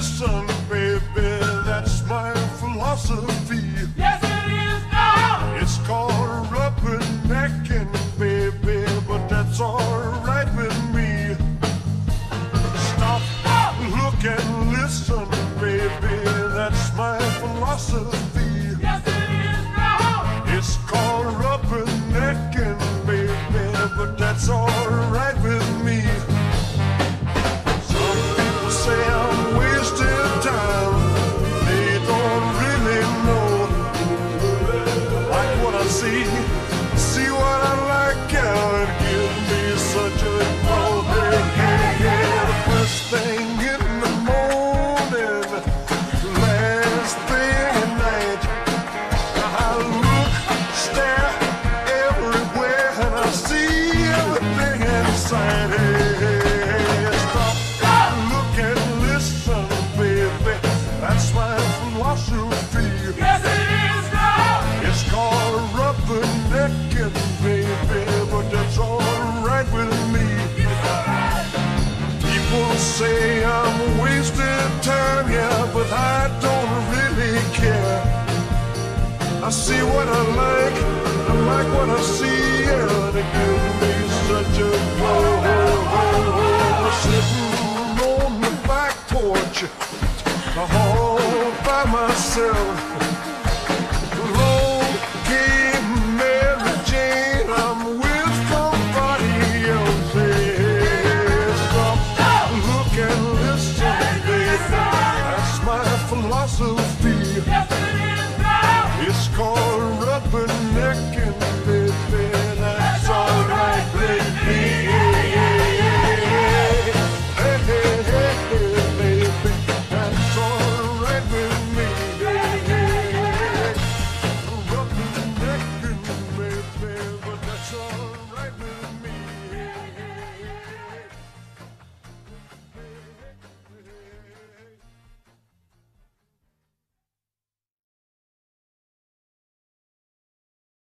listen, baby, that's my philosophy. Yes, it is now. It's called rubbernecking, baby, but that's alright with me. Stop, Stop, look and listen, baby, that's my philosophy. Yes, it is now. It's called rubbernecking, baby, but that's alright. I see what I like, I like what I see, and it gives me such a glow. Sitting on the back porch, all by myself. Mary Jane, I'm with somebody else. Stop. That's my philosophy. open